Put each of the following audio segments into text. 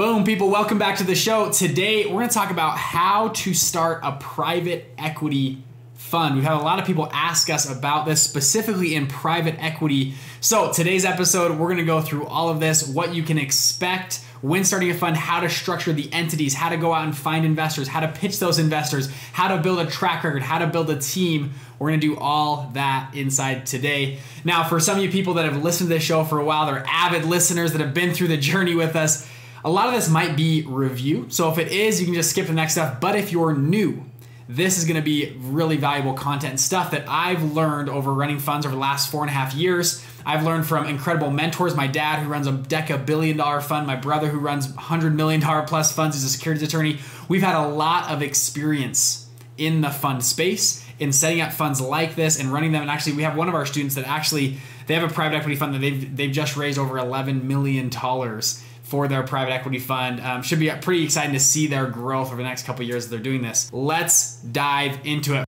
Boom, people, welcome back to the show. Today, we're gonna talk about how to start a private equity fund. We've had a lot of people ask us about this, specifically in private equity. So, today's episode, we're gonna go through all of this, what you can expect when starting a fund, how to structure the entities, how to go out and find investors, how to pitch those investors, how to build a track record, how to build a team. We're gonna do all that inside today. Now, for some of you people that have listened to this show for a while, they're avid listeners that have been through the journey with us a lot of this might be review. So if it is, you can just skip the next stuff. But if you're new, this is gonna be really valuable content and stuff that I've learned over running funds over the last four and a half years. I've learned from incredible mentors. My dad, who runs a deca billion dollar fund, my brother, who runs $100 million plus funds, he's a securities attorney. We've had a lot of experience in the fund space in setting up funds like this and running them. And actually, we have one of our students that actually they have a private equity fund that they've they've just raised over 11 million dollars for their private equity fund. Um, should be pretty exciting to see their growth over the next couple years they're doing this. Let's dive into it.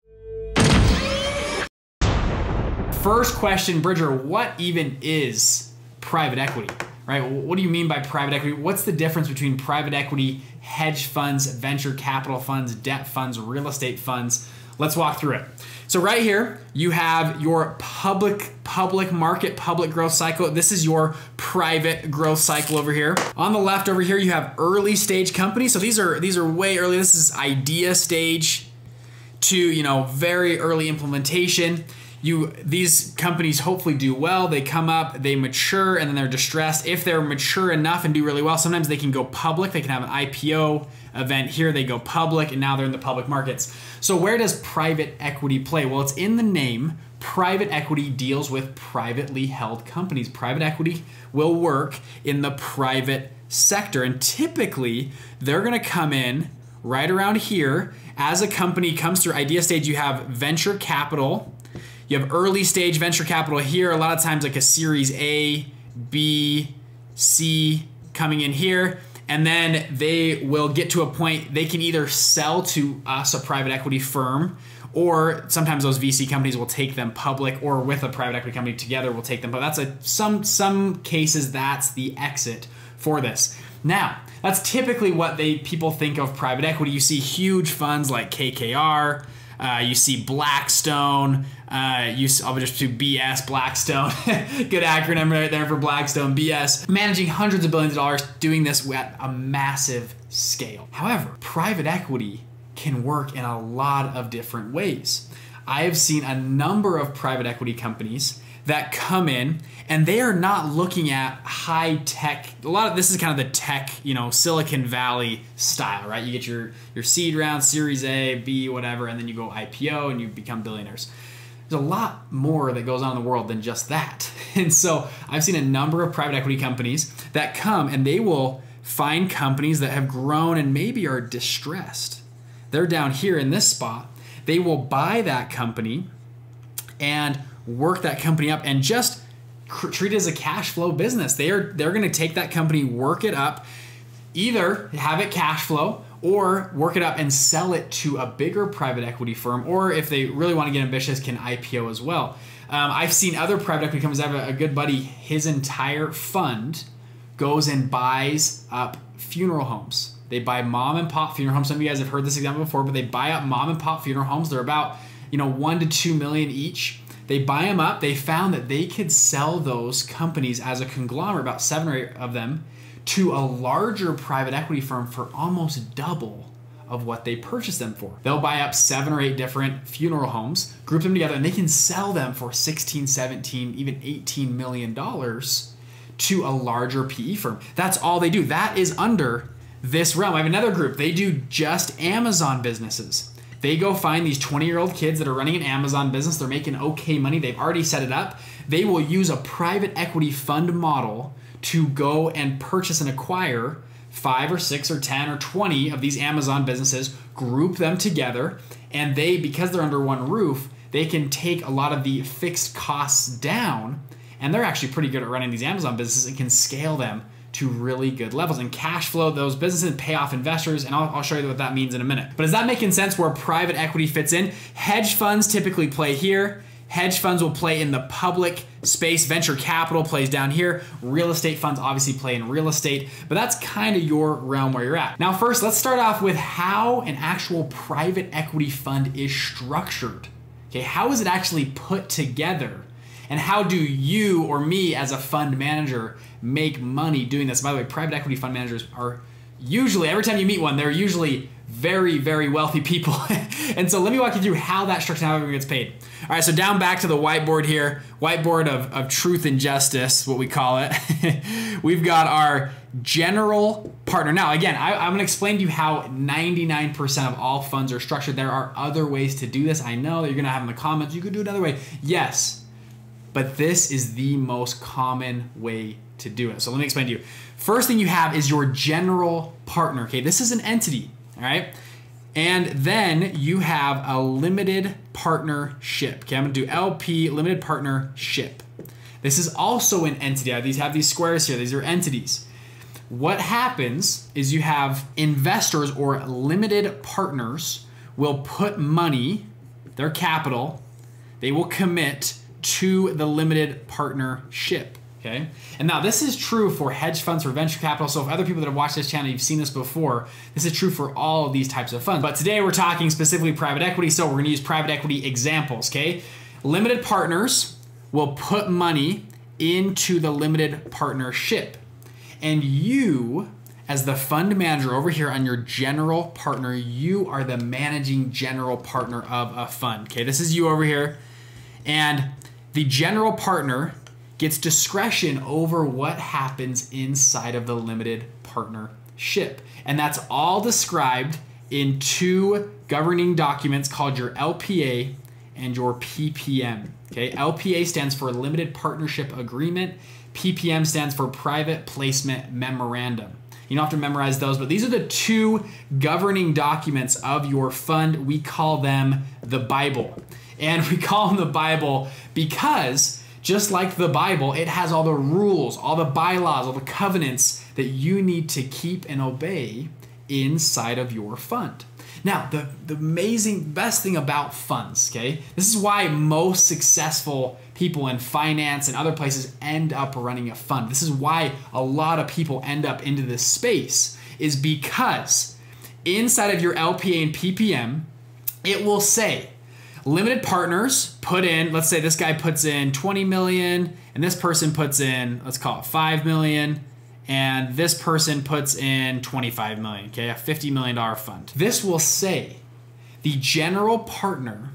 First question, Bridger, what even is private equity? Right? What do you mean by private equity? What's the difference between private equity, hedge funds, venture capital funds, debt funds, real estate funds? Let's walk through it. So right here, you have your public public market, public growth cycle. This is your private growth cycle over here. On the left over here, you have early stage companies. So these are these are way early. This is idea stage to, you know, very early implementation you these companies hopefully do well. They come up they mature and then they're distressed. If they're mature enough and do really well sometimes they can go public. They can have an ipo event here. They go public and now they're in the public markets. So where does private equity play? Well it's in the name. Private equity deals with privately held companies. Private equity will work in the private sector and typically they're going to come in right around here. As a company comes through idea stage you have venture capital you have early stage venture capital here, a lot of times like a series A, B, C coming in here. And then they will get to a point they can either sell to us, a private equity firm, or sometimes those VC companies will take them public, or with a private equity company together will take them. But that's a some some cases that's the exit for this. Now, that's typically what they people think of private equity. You see huge funds like KKR, uh, you see Blackstone. Uh, you I'll just do BS Blackstone. Good acronym right there for Blackstone. BS managing hundreds of billions of dollars, doing this at a massive scale. However, private equity can work in a lot of different ways. I have seen a number of private equity companies that come in and they are not looking at high tech. A lot of this is kind of the tech you know silicon valley style right? You get your your seed round series a b whatever and then you go ipo and you become billionaires. There's a lot more that goes on in the world than just that. And so i've seen a number of private equity companies that come and they will find companies that have grown and maybe are distressed. They're down here in this spot. They will buy that company and work that company up and just treat it as a cash flow business. They are they're going to take that company, work it up, either have it cash flow or work it up and sell it to a bigger private equity firm, or if they really want to get ambitious, can IPO as well. Um, I've seen other private equity companies. I have a, a good buddy. His entire fund goes and buys up funeral homes. They buy mom and pop funeral homes. Some of you guys have heard this example before, but they buy up mom and pop funeral homes. They're about you know one to two million each they buy them up. They found that they could sell those companies as a conglomerate, about seven or eight of them, to a larger private equity firm for almost double of what they purchased them for. They'll buy up seven or eight different funeral homes, group them together, and they can sell them for 16, 17, even 18 million dollars to a larger PE firm. That's all they do. That is under this realm. I have another group. They do just Amazon businesses. They go find these 20 year old kids that are running an Amazon business. They're making okay money. They've already set it up. They will use a private equity fund model to go and purchase and acquire five or six or 10 or 20 of these Amazon businesses, group them together, and they, because they're under one roof, they can take a lot of the fixed costs down. And they're actually pretty good at running these Amazon businesses and can scale them to really good levels and cash flow those businesses and pay off investors. And I'll, I'll, show you what that means in a minute. But is that making sense where private equity fits in? Hedge funds typically play here. Hedge funds will play in the public space. Venture capital plays down here. Real estate funds obviously play in real estate, but that's kind of your realm where you're at. Now, first, let's start off with how an actual private equity fund is structured. Okay, how is it actually put together? And how do you or me as a fund manager make money doing this? By the way, private equity fund managers are usually, every time you meet one, they're usually very, very wealthy people. and so let me walk you through how that structure, how everyone gets paid. All right, so down back to the whiteboard here, whiteboard of, of truth and justice, what we call it. We've got our general partner. Now, again, I, I'm gonna explain to you how 99% of all funds are structured. There are other ways to do this. I know that you're gonna have in the comments, you could do it another way. Yes, but this is the most common way to do it. So let me explain to you. First thing you have is your general partner. Okay, this is an entity. All right. And then you have a limited partnership. Okay, I'm gonna do LP, limited partnership. This is also an entity. These have these squares here, these are entities. What happens is you have investors or limited partners will put money, their capital, they will commit to the limited partnership. Okay. And now this is true for hedge funds, for venture capital. So if other people that have watched this channel, you've seen this before, this is true for all of these types of funds. But today we're talking specifically private equity. So we're going to use private equity examples. Okay. Limited partners will put money into the limited partnership. And you, as the fund manager over here on your general partner, you are the managing general partner of a fund. Okay. This is you over here. And the general partner gets discretion over what happens inside of the limited partnership. And that's all described in two governing documents called your LPA and your PPM. Okay, LPA stands for Limited Partnership Agreement, PPM stands for Private Placement Memorandum. You don't have to memorize those, but these are the two governing documents of your fund. We call them the Bible. And we call them the Bible because just like the Bible, it has all the rules, all the bylaws, all the covenants that you need to keep and obey inside of your fund. Now, the, the amazing, best thing about funds, okay, this is why most successful people in finance and other places end up running a fund. This is why a lot of people end up into this space, is because inside of your LPA and PPM, it will say limited partners put in let's say this guy puts in 20 million and this person puts in let's call it 5 million and this person puts in 25 million okay a 50 million dollar fund. This will say the general partner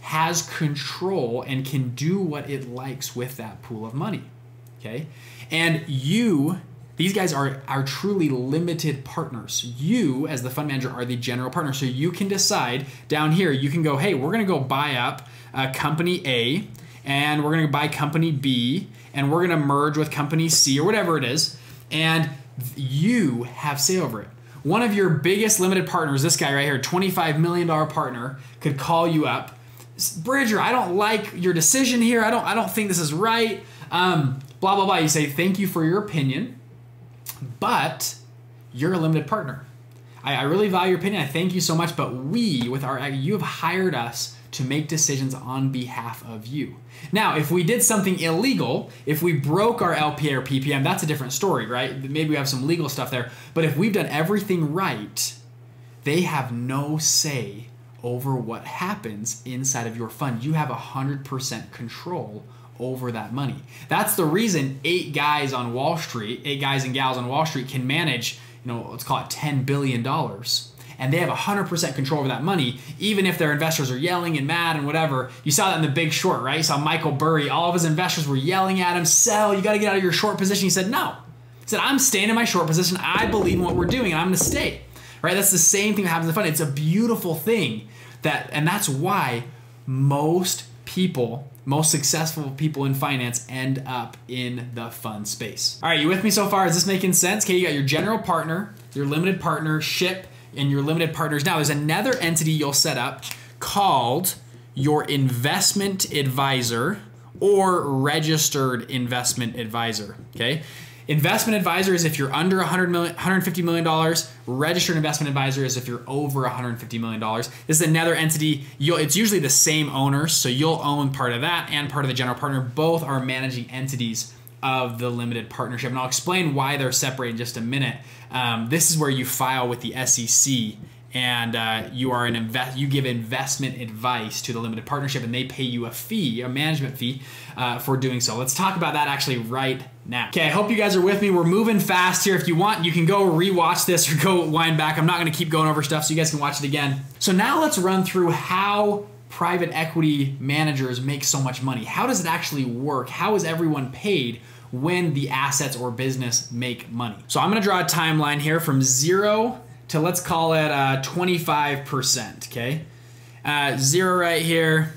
has control and can do what it likes with that pool of money okay? And you these guys are, are truly limited partners. You, as the fund manager, are the general partner. So you can decide down here, you can go, hey, we're going to go buy up uh, company A, and we're going to buy company B, and we're going to merge with company C, or whatever it is. And you have say over it. One of your biggest limited partners, this guy right here, $25 million partner, could call you up. Bridger, I don't like your decision here. I don't, I don't think this is right. Um, blah, blah, blah. You say, thank you for your opinion but you're a limited partner. I, I really value your opinion. I thank you so much, but we, with our, you have hired us to make decisions on behalf of you. Now, if we did something illegal, if we broke our LPA or PPM, that's a different story, right? Maybe we have some legal stuff there. But if we've done everything right, they have no say over what happens inside of your fund. You have 100% control over that money. That's the reason eight guys on Wall Street, eight guys and gals on Wall Street can manage, you know, let's call it $10 billion. And they have 100% control over that money, even if their investors are yelling and mad and whatever. You saw that in the big short, right? You saw Michael Burry, all of his investors were yelling at him, sell, you got to get out of your short position. He said, no. He said, I'm staying in my short position. I believe in what we're doing and I'm going to stay. Right? That's the same thing that happens in the fund. It's a beautiful thing that, and that's why most people most successful people in finance end up in the fund space. All right, you with me so far? Is this making sense? Okay, you got your general partner, your limited partnership, and your limited partners. Now, there's another entity you'll set up called your investment advisor or registered investment advisor. Okay, Investment advisor is if you're under 100 million, 150 million dollars. Registered investment advisor is if you're over 150 million dollars. This is another entity. You'll, it's usually the same owners, so you'll own part of that and part of the general partner. Both are managing entities of the limited partnership, and I'll explain why they're separate in just a minute. Um, this is where you file with the SEC and uh, you are an invest you give investment advice to the limited partnership and they pay you a fee a management fee uh, for doing so. Let's talk about that actually right now. Okay i hope you guys are with me. We're moving fast here. If you want you can go rewatch this or go wind back. I'm not going to keep going over stuff so you guys can watch it again. So now let's run through how private equity managers make so much money. How does it actually work? How is everyone paid when the assets or business make money? So i'm going to draw a timeline here from zero to let's call it uh, 25%, okay? Uh, zero right here.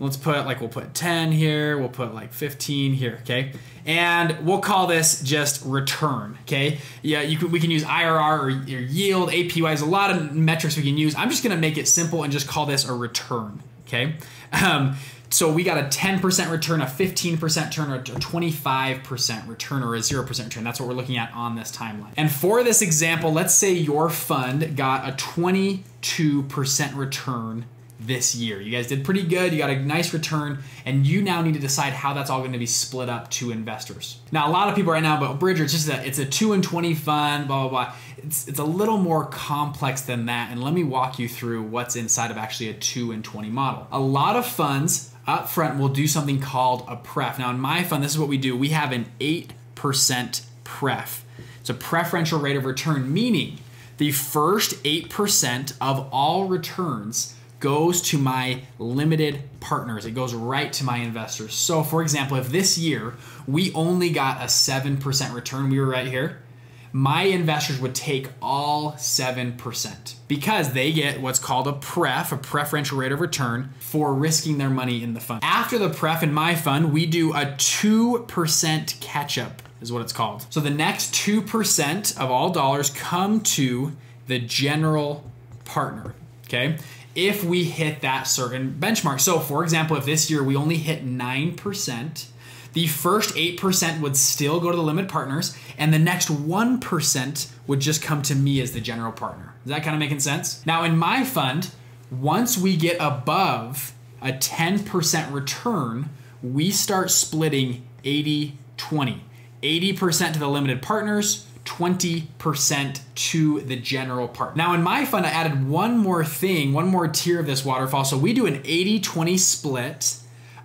Let's put like, we'll put 10 here. We'll put like 15 here, okay? And we'll call this just return, okay? Yeah, you can, we can use IRR or, or yield, APY. There's a lot of metrics we can use. I'm just gonna make it simple and just call this a return, okay? Um, so we got a 10% return, a 15% return, a 25% return, or a 0% return. That's what we're looking at on this timeline. And for this example, let's say your fund got a 22% return this year. You guys did pretty good. You got a nice return, and you now need to decide how that's all going to be split up to investors. Now, a lot of people right now, but Bridger, it's just a it's a two and twenty fund, blah blah blah. It's it's a little more complex than that, and let me walk you through what's inside of actually a two and twenty model. A lot of funds up front we'll do something called a pref. Now in my fund, this is what we do. We have an 8% pref. It's a preferential rate of return, meaning the first 8% of all returns goes to my limited partners. It goes right to my investors. So for example, if this year we only got a 7% return, we were right here, my investors would take all 7% because they get what's called a pref, a preferential rate of return, for risking their money in the fund. After the pref in my fund, we do a 2% catch up, is what it's called. So the next 2% of all dollars come to the general partner, okay? If we hit that certain benchmark. So, for example, if this year we only hit 9%, the first 8% would still go to the limit partners, and the next 1% would just come to me as the general partner. Is that kind of making sense? Now, in my fund, once we get above a 10% return, we start splitting 80 20. 80% to the limited partners, 20% to the general partner. Now, in my fund, I added one more thing, one more tier of this waterfall. So we do an 80 20 split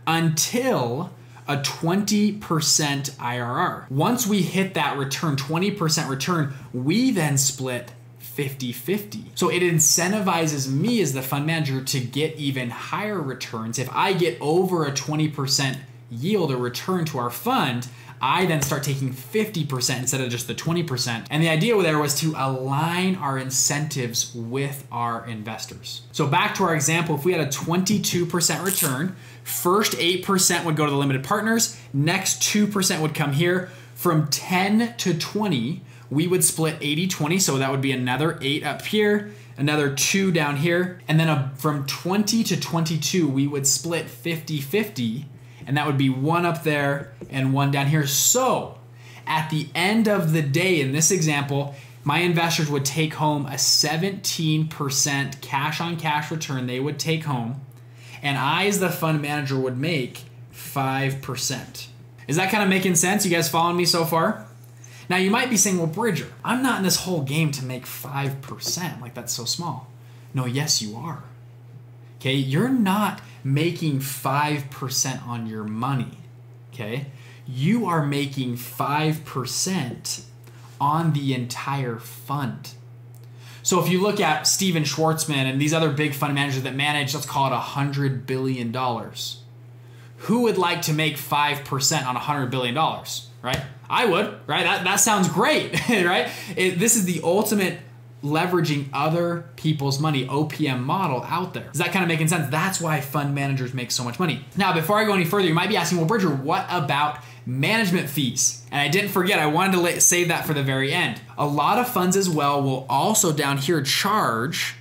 until a 20% IRR. Once we hit that return, 20% return, we then split 50 50. So it incentivizes me as the fund manager to get even higher returns. If I get over a 20% yield or return to our fund, I then start taking 50% instead of just the 20%. And the idea there was to align our incentives with our investors. So back to our example, if we had a 22% return, first 8% would go to the limited partners, next 2% would come here. From 10 to 20, we would split 80 20, so that would be another 8 up here, another 2 down here, and then a, from 20 to 22, we would split 50 50 and that would be one up there and one down here. So at the end of the day, in this example, my investors would take home a 17% cash on cash return they would take home, and I, as the fund manager, would make 5%. Is that kind of making sense? You guys following me so far? Now, you might be saying, well, Bridger, I'm not in this whole game to make 5%. Like, that's so small. No, yes, you are. Okay, you're not making 5% on your money. Okay, you are making 5% on the entire fund. So if you look at Stephen Schwarzman and these other big fund managers that manage, let's call it $100 billion, who would like to make 5% on $100 billion, right? I would, right? That, that sounds great, right? It, this is the ultimate leveraging other people's money OPM model out there. Is that kind of making sense? That's why fund managers make so much money. Now, before I go any further, you might be asking, well, Bridger, what about management fees? And I didn't forget, I wanted to save that for the very end. A lot of funds as well will also down here charge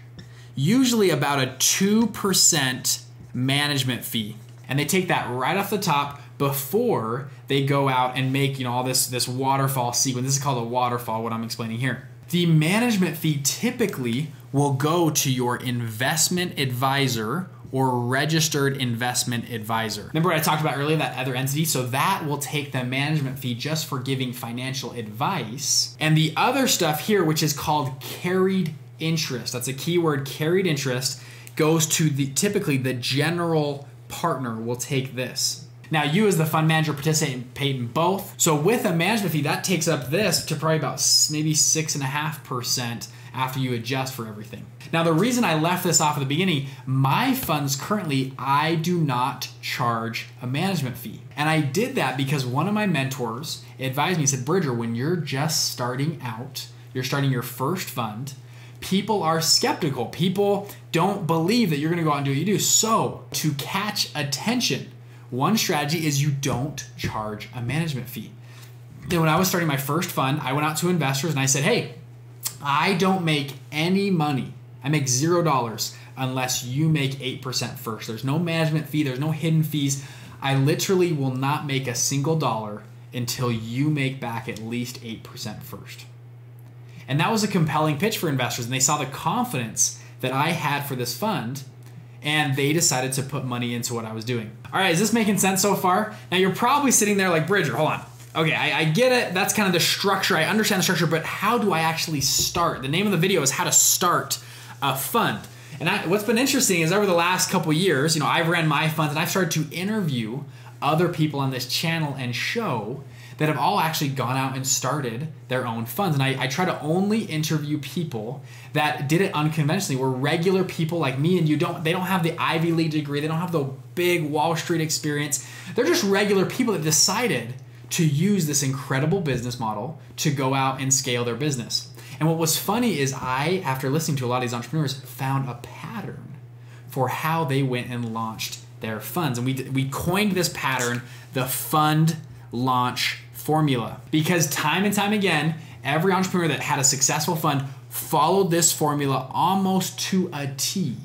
usually about a 2% management fee. And they take that right off the top, before they go out and make you know all this this waterfall sequence. This is called a waterfall. What I'm explaining here. The management fee typically will go to your investment advisor or registered investment advisor. Remember what I talked about earlier, that other entity? So that will take the management fee just for giving financial advice. And the other stuff here, which is called carried interest, that's a keyword, carried interest, goes to the typically the general partner will take this. Now, you as the fund manager participate in both. So with a management fee, that takes up this to probably about maybe six and a half percent after you adjust for everything. Now, the reason I left this off at the beginning, my funds currently, I do not charge a management fee. And I did that because one of my mentors advised me, he said, Bridger, when you're just starting out, you're starting your first fund, people are skeptical. People don't believe that you're gonna go out and do what you do. So, to catch attention, one strategy is you don't charge a management fee. Then, when I was starting my first fund, I went out to investors and I said, Hey, I don't make any money. I make zero dollars unless you make 8% first. There's no management fee, there's no hidden fees. I literally will not make a single dollar until you make back at least 8% first. And that was a compelling pitch for investors, and they saw the confidence that I had for this fund, and they decided to put money into what I was doing. All right, is this making sense so far? Now you're probably sitting there like, Bridger, hold on. Okay, I, I, get it. That's kind of the structure. I understand the structure, but how do I actually start? The name of the video is how to start a fund. And I, what's been interesting is over the last couple years, you know, I've ran my funds and I've started to interview other people on this channel and show that have all actually gone out and started their own funds. And I, I try to only interview people that did it unconventionally, were regular people like me and you don't they don't have the Ivy League degree, they don't have the big Wall Street experience. They're just regular people that decided to use this incredible business model to go out and scale their business. And what was funny is I, after listening to a lot of these entrepreneurs, found a pattern for how they went and launched their funds. And we, we coined this pattern the fund launch formula because time and time again, every entrepreneur that had a successful fund followed this formula almost to a T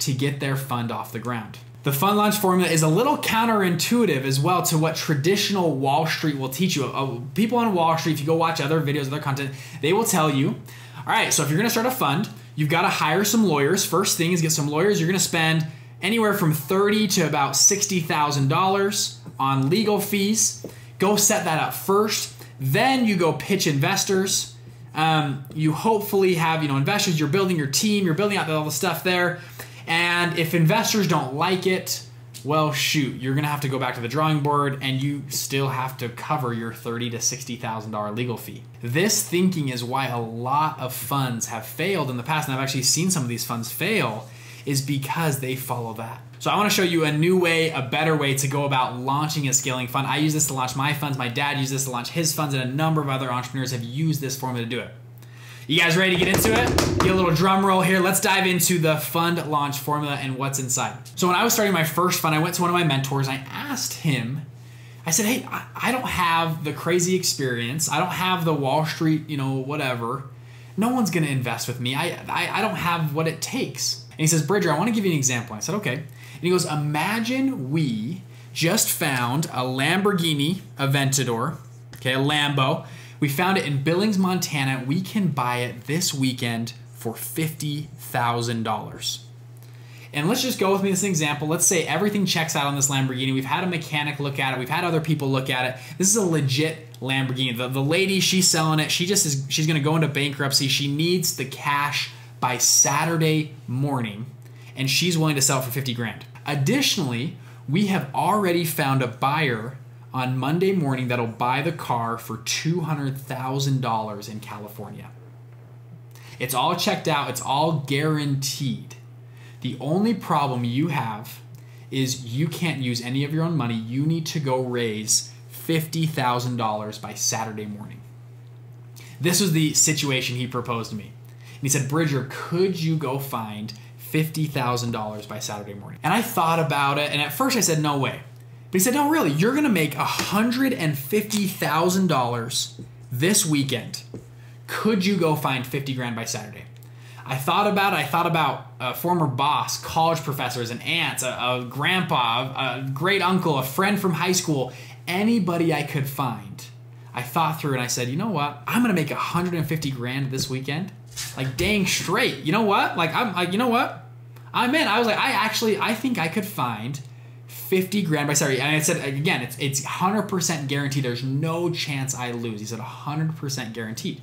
to get their fund off the ground. The fund launch formula is a little counterintuitive as well to what traditional Wall Street will teach you. Uh, people on Wall Street, if you go watch other videos, other content, they will tell you, all right, so if you're gonna start a fund, you've gotta hire some lawyers. First thing is get some lawyers. You're gonna spend anywhere from thirty to about $60,000 on legal fees. Go set that up first. Then you go pitch investors. Um, you hopefully have you know investors. You're building your team. You're building out all the stuff there. And if investors don't like it, well, shoot, you're gonna have to go back to the drawing board, and you still have to cover your thirty to sixty thousand dollar legal fee. This thinking is why a lot of funds have failed in the past, and I've actually seen some of these funds fail, is because they follow that. So I want to show you a new way, a better way to go about launching a scaling fund. I use this to launch my funds. My dad used this to launch his funds, and a number of other entrepreneurs have used this formula to do it. You guys ready to get into it? Get a little drum roll here. Let's dive into the fund launch formula and what's inside. So when I was starting my first fund, I went to one of my mentors. I asked him, I said, hey, I don't have the crazy experience. I don't have the Wall Street, you know, whatever. No one's going to invest with me. I, I, I don't have what it takes. And he says, Bridger, I want to give you an example. I said, okay. And he goes, imagine we just found a Lamborghini Aventador, okay, a Lambo we found it in Billings, Montana. We can buy it this weekend for $50,000. And let's just go with me this example. Let's say everything checks out on this Lamborghini. We've had a mechanic look at it. We've had other people look at it. This is a legit Lamborghini. The, the lady, she's selling it. She just is, she's going to go into bankruptcy. She needs the cash by Saturday morning, and she's willing to sell for 50 grand. Additionally, we have already found a buyer on Monday morning that'll buy the car for $200,000 in California. It's all checked out, it's all guaranteed. The only problem you have is you can't use any of your own money. You need to go raise $50,000 by Saturday morning. This was the situation he proposed to me. And he said, Bridger, could you go find $50,000 by Saturday morning? And I thought about it, and at first I said, no way. But he said, no, really, you're going to make $150,000 this weekend. Could you go find 50 grand by Saturday? I thought about it. I thought about a former boss, college professors, an aunt, a, a grandpa, a great uncle, a friend from high school, anybody I could find. I thought through and I said, you know what? I'm gonna make 150 grand this weekend. Like dang straight. You know what? Like I'm like, you know what? I'm in. I was like, I actually I think I could find 50 grand by Saturday. And I said again, it's it's 100% guaranteed. There's no chance I lose. He said 100% guaranteed.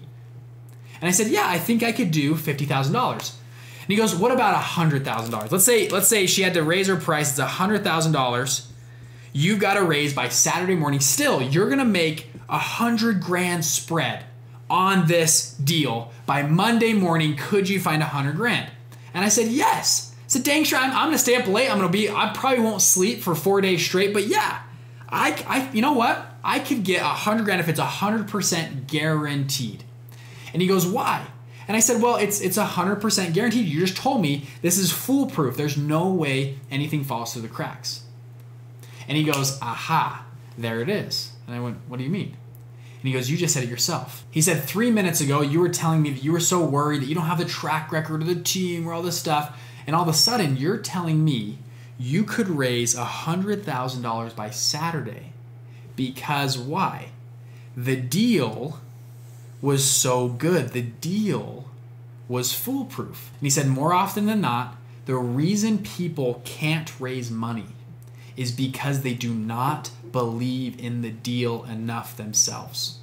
And I said, yeah, I think I could do $50,000. And he goes, what about $100,000? Let's say let's say she had to raise her price. It's $100,000. You've got to raise by Saturday morning. Still, you're gonna make a hundred grand spread on this deal by Monday morning. Could you find a hundred grand? And I said, yes. Said, dang sure, I'm, I'm gonna stay up late. I'm gonna be, I probably won't sleep for four days straight, but yeah, I, I you know what? I could get a hundred grand if it's a hundred percent guaranteed. And he goes, why? And I said, well, it's it's a hundred percent guaranteed. You just told me this is foolproof. There's no way anything falls through the cracks. And he goes, aha, there it is. And I went, what do you mean? And he goes, you just said it yourself. He said, three minutes ago, you were telling me that you were so worried that you don't have the track record of the team or all this stuff. And all of a sudden, you're telling me you could raise $100,000 by Saturday because why? The deal was so good. The deal was foolproof. And he said, more often than not, the reason people can't raise money is because they do not believe in the deal enough themselves.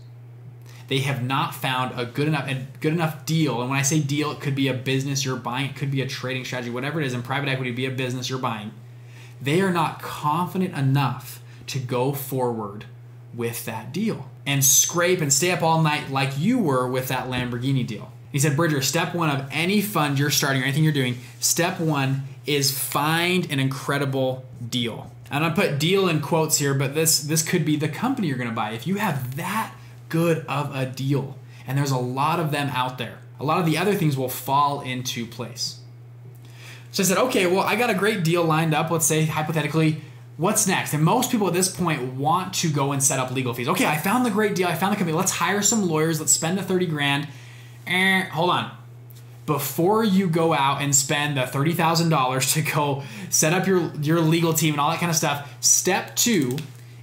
They have not found a good enough good enough deal. And when I say deal, it could be a business you're buying, it could be a trading strategy, whatever it is. In private equity, be a business you're buying. They are not confident enough to go forward with that deal and scrape and stay up all night like you were with that Lamborghini deal. He said, Bridger, step one of any fund you're starting or anything you're doing, step one is find an incredible deal. And I put deal in quotes here, but this this could be the company you're going to buy. If you have that good of a deal, and there's a lot of them out there, a lot of the other things will fall into place. So I said, okay, well, I got a great deal lined up. Let's say hypothetically, what's next? And most people at this point want to go and set up legal fees. Okay, I found the great deal. I found the company. Let's hire some lawyers. Let's spend the 30 grand. Eh, hold on before you go out and spend the $30,000 to go set up your your legal team and all that kind of stuff, step 2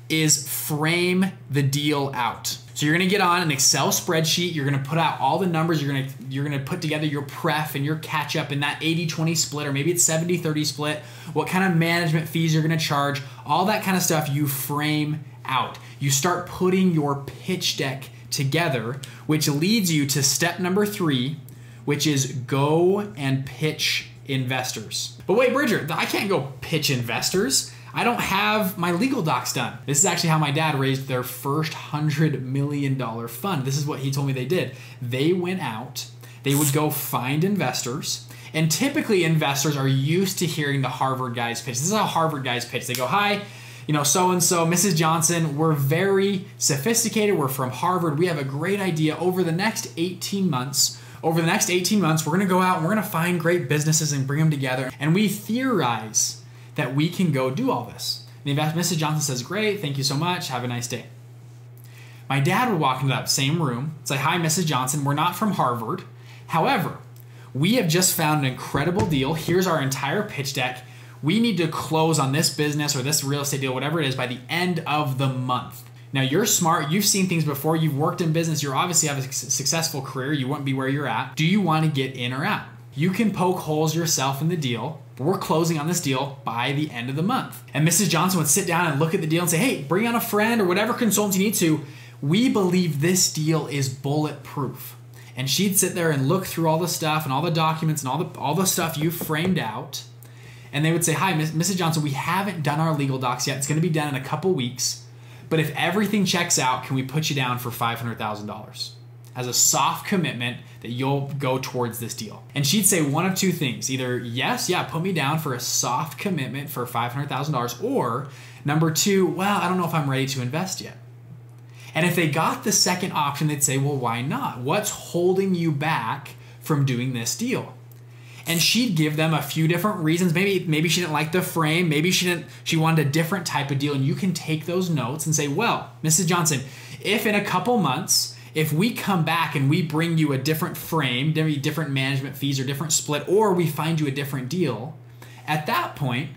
is frame the deal out. So you're going to get on an Excel spreadsheet, you're going to put out all the numbers, you're going to you're going to put together your pref and your catch up in that 80/20 split or maybe it's 70/30 split, what kind of management fees you're going to charge, all that kind of stuff you frame out. You start putting your pitch deck together, which leads you to step number 3, which is go and pitch investors. But wait, Bridger, I can't go pitch investors. I don't have my legal docs done. This is actually how my dad raised their first $100 million fund. This is what he told me they did. They went out, they would go find investors. And typically, investors are used to hearing the Harvard guys pitch. This is how Harvard guys pitch. They go, Hi, you know, so and so, Mrs. Johnson, we're very sophisticated. We're from Harvard. We have a great idea. Over the next 18 months, over the next 18 months, we're going to go out and we're going to find great businesses and bring them together. And we theorize that we can go do all this. And Mrs. Johnson says, Great, thank you so much. Have a nice day. My dad would walk into that same room, say, Hi, Mrs. Johnson, we're not from Harvard. However, we have just found an incredible deal. Here's our entire pitch deck. We need to close on this business or this real estate deal, whatever it is, by the end of the month. Now you're smart, you've seen things before, you've worked in business, you obviously have a successful career, you wouldn't be where you're at. Do you want to get in or out? You can poke holes yourself in the deal, we're closing on this deal by the end of the month. And Mrs. Johnson would sit down and look at the deal and say, hey, bring on a friend or whatever consultant you need to. We believe this deal is bulletproof. And she'd sit there and look through all the stuff and all the documents and all the all the stuff you've framed out. And they would say, Hi, Mrs. Johnson, we haven't done our legal docs yet. It's going to be done in a couple weeks but if everything checks out, can we put you down for $500,000 as a soft commitment that you'll go towards this deal? And she'd say one of two things either, yes, yeah, put me down for a soft commitment for $500,000, or number two, well, I don't know if I'm ready to invest yet. And if they got the second option, they'd say, well, why not? What's holding you back from doing this deal? and she'd give them a few different reasons. Maybe maybe she didn't like the frame, maybe she didn't she wanted a different type of deal and you can take those notes and say, "Well, Mrs. Johnson, if in a couple months if we come back and we bring you a different frame, maybe different management fees or different split, or we find you a different deal, at that point,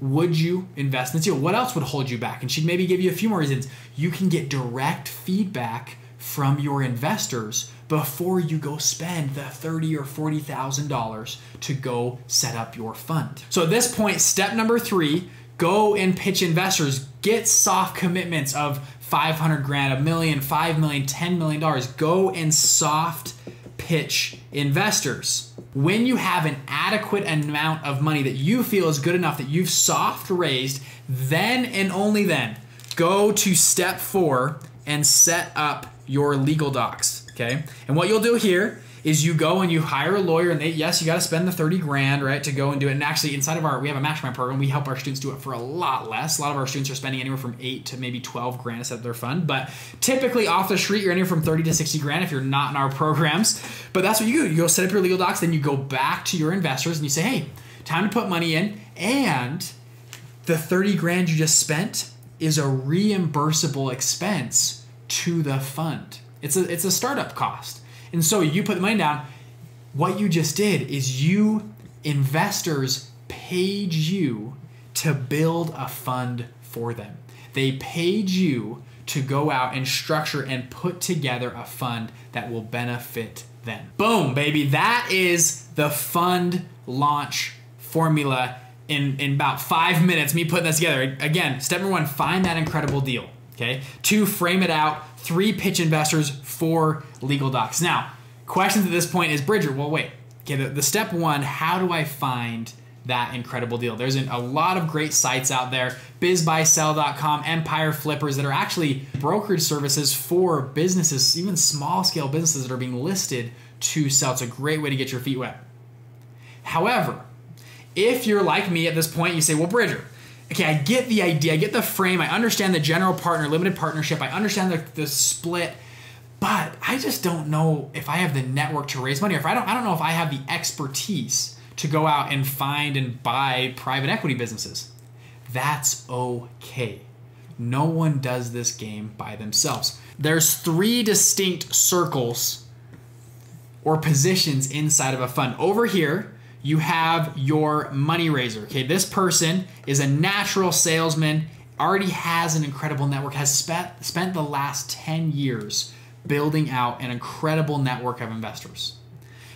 would you invest in this deal? What else would hold you back? And she'd maybe give you a few more reasons. You can get direct feedback from your investors before you go spend the thirty or forty thousand dollars to go set up your fund. So at this point, step number three, go and pitch investors. Get soft commitments of 500 grand, a million, five million, ten million dollars. Go and soft pitch investors. When you have an adequate amount of money that you feel is good enough that you've soft raised, then and only then go to step four and set up your legal docs. Okay. And what you'll do here is you go and you hire a lawyer and they yes you got to spend the 30 grand right to go and do it. And actually inside of our we have a mastermind program. We help our students do it for a lot less. A lot of our students are spending anywhere from 8 to maybe 12 grand to set up their fund. But typically off the street you're anywhere from 30 to 60 grand if you're not in our programs. But that's what you do. You go set up your legal docs then you go back to your investors and you say hey time to put money in. And the 30 grand you just spent is a reimbursable expense to the fund. It's a it's a startup cost and so you put the money down. What you just did is you investors paid you to build a fund for them. They paid you to go out and structure and put together a fund that will benefit them. Boom, baby. That is the fund launch formula in, in about five minutes, me putting this together. Again, step number one, find that incredible deal. Okay. Two, frame it out. Three, pitch investors. Four, legal docs. Now, questions at this point is Bridger, well, wait. Okay, the, the step one, how do I find that incredible deal? There's an, a lot of great sites out there bizbuysell.com, Empire Flippers that are actually brokerage services for businesses, even small scale businesses that are being listed to sell. It's a great way to get your feet wet. However, if you're like me at this point, you say, well, Bridger, okay, I get the idea, I get the frame, I understand the general partner, limited partnership, I understand the, the split, but I just don't know if I have the network to raise money, or if I don't, I don't know if I have the expertise to go out and find and buy private equity businesses. That's okay. No one does this game by themselves. There's three distinct circles or positions inside of a fund. Over here, you have your money raiser. Okay, this person is a natural salesman, already has an incredible network, has spent spent the last 10 years building out an incredible network of investors.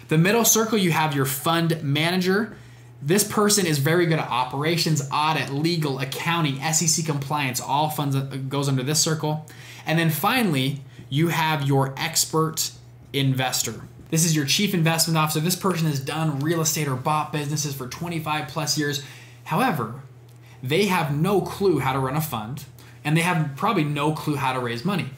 The middle circle, you have your fund manager. This person is very good at operations, audit, legal, accounting, SEC compliance, all funds uh, goes under this circle. And then finally, you have your expert investor. This is your chief investment officer. This person has done real estate or bought businesses for 25 plus years. However, they have no clue how to run a fund and they have probably no clue how to raise money.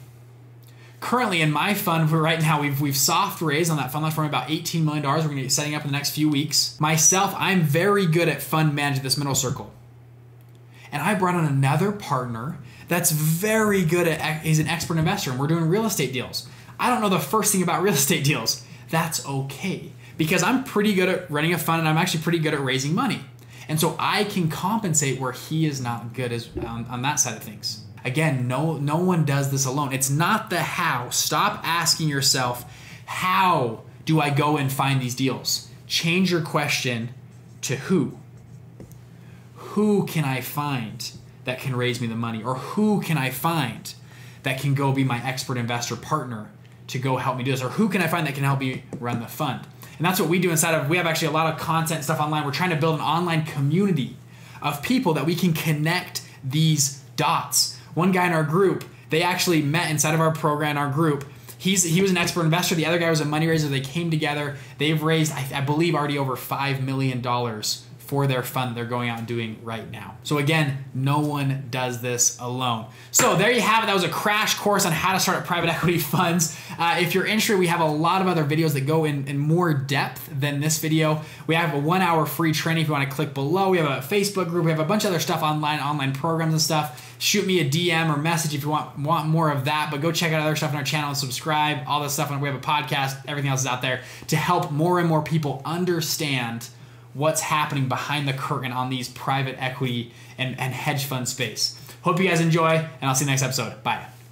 Currently in my fund, right now we've we've soft raised on that fund left from about $18 million. We're gonna be setting up in the next few weeks. Myself, I'm very good at fund managing this middle circle. And I brought on another partner that's very good at he's an expert investor and we're doing real estate deals. I don't know the first thing about real estate deals that's okay because I'm pretty good at running a fund and I'm actually pretty good at raising money. And so I can compensate where he is not good as on, on that side of things. Again, no no one does this alone. It's not the how. Stop asking yourself, how do I go and find these deals? Change your question to who. Who can I find that can raise me the money? Or who can I find that can go be my expert investor partner to go help me do this? Or who can I find that can help me run the fund? And that's what we do inside of, we have actually a lot of content stuff online. We're trying to build an online community of people that we can connect these dots. One guy in our group, they actually met inside of our program, our group. He's, he was an expert investor. The other guy was a money raiser. They came together. They've raised, I, I believe, already over $5 million for their fund they're going out and doing right now. So again, no one does this alone. So there you have it. That was a crash course on how to start up private equity funds. Uh, if you're interested, we have a lot of other videos that go in, in more depth than this video. We have a one hour free training if you want to click below. We have a Facebook group. We have a bunch of other stuff online, online programs and stuff. Shoot me a DM or message if you want, want more of that, but go check out other stuff on our channel and subscribe. All this stuff. We have a podcast. Everything else is out there to help more and more people understand what's happening behind the curtain on these private equity and, and hedge fund space. Hope you guys enjoy, and I'll see you next episode. Bye.